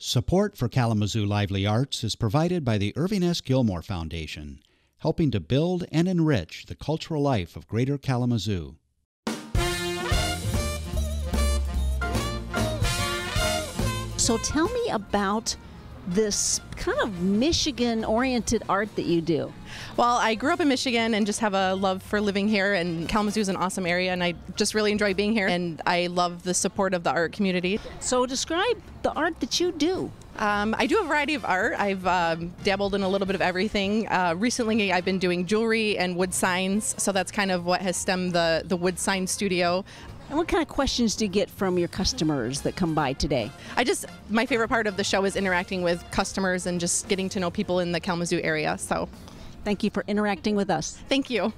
Support for Kalamazoo Lively Arts is provided by the Irving S. Gilmore Foundation, helping to build and enrich the cultural life of Greater Kalamazoo. So tell me about this kind of Michigan oriented art that you do. Well, I grew up in Michigan and just have a love for living here, and Kalamazoo is an awesome area, and I just really enjoy being here, and I love the support of the art community. So describe the art that you do. Um, I do a variety of art. I've um, dabbled in a little bit of everything. Uh, recently, I've been doing jewelry and wood signs, so that's kind of what has stemmed the, the wood sign studio. And what kind of questions do you get from your customers that come by today? I just, my favorite part of the show is interacting with customers and just getting to know people in the Kalamazoo area. So thank you for interacting with us. Thank you.